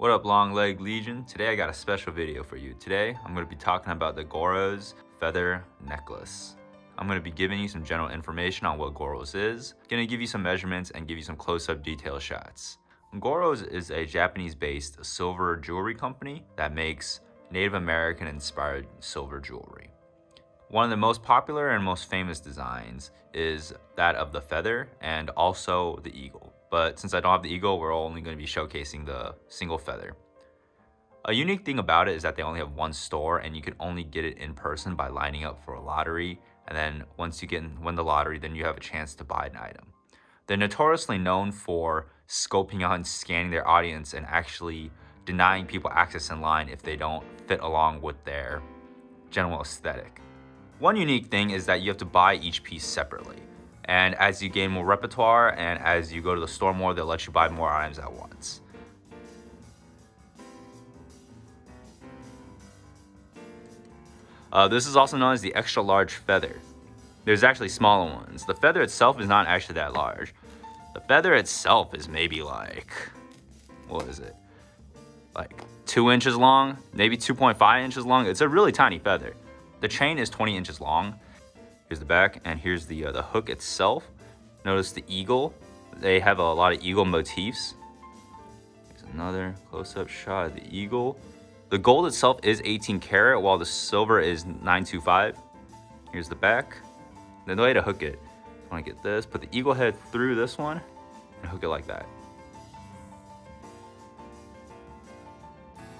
What up Long Leg Legion? Today I got a special video for you. Today I'm going to be talking about the Goros Feather Necklace. I'm going to be giving you some general information on what Goros is, going to give you some measurements and give you some close-up detail shots. Goros is a Japanese-based silver jewelry company that makes Native American inspired silver jewelry. One of the most popular and most famous designs is that of the feather and also the eagle but since I don't have the eagle, we're only going to be showcasing the single feather. A unique thing about it is that they only have one store and you can only get it in person by lining up for a lottery. And then once you get in, win the lottery, then you have a chance to buy an item. They're notoriously known for scoping out and scanning their audience and actually denying people access in line if they don't fit along with their general aesthetic. One unique thing is that you have to buy each piece separately. And as you gain more repertoire and as you go to the store more, they'll let you buy more items at once. Uh, this is also known as the extra large feather. There's actually smaller ones. The feather itself is not actually that large. The feather itself is maybe like, what is it? Like two inches long, maybe 2.5 inches long. It's a really tiny feather. The chain is 20 inches long Here's the back, and here's the, uh, the hook itself. Notice the eagle. They have a lot of eagle motifs. Here's another close-up shot of the eagle. The gold itself is 18 karat, while the silver is 925. Here's the back. Then the way to hook it, I want to get this, put the eagle head through this one, and hook it like that.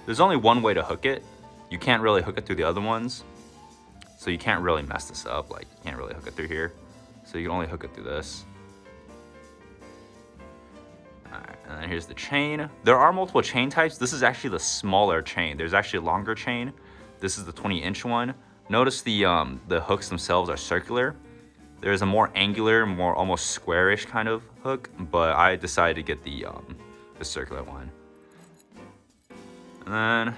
There's only one way to hook it. You can't really hook it through the other ones. So you can't really mess this up. Like you can't really hook it through here. So you can only hook it through this. And then here's the chain. There are multiple chain types. This is actually the smaller chain. There's actually a longer chain. This is the 20 inch one. Notice the, um, the hooks themselves are circular. There's a more angular, more almost squarish kind of hook, but I decided to get the, um, the circular one. And then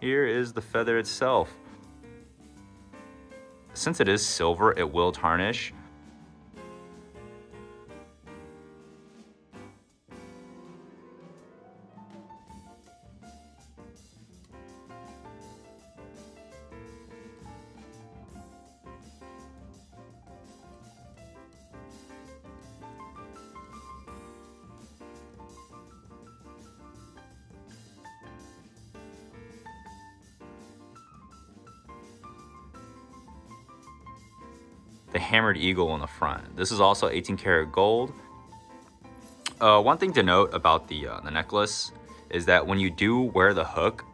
here is the feather itself. Since it is silver, it will tarnish. Hammered eagle on the front. This is also 18 karat gold. Uh, one thing to note about the, uh, the necklace is that when you do wear the hook,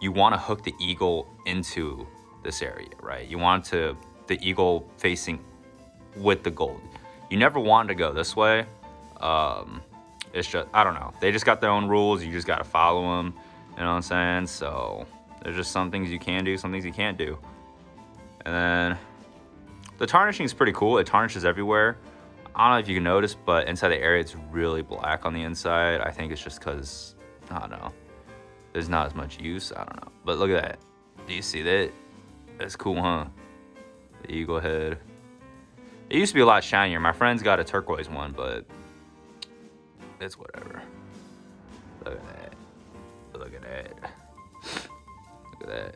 you want to hook the eagle into this area, right? You want to the eagle facing with the gold. You never want to go this way. Um, it's just, I don't know. They just got their own rules. You just got to follow them. You know what I'm saying? So there's just some things you can do, some things you can't do. And then the tarnishing is pretty cool. It tarnishes everywhere. I don't know if you can notice, but inside the area, it's really black on the inside. I think it's just because, I don't know, there's not as much use. I don't know. But look at that. Do you see that? That's cool, huh? The eagle head. It used to be a lot shinier. My friend's got a turquoise one, but it's whatever. Look at that. Look at that. Look at that.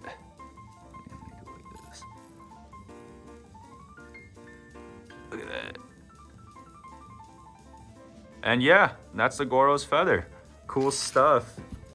Look at that. And yeah, that's the Goros feather. Cool stuff.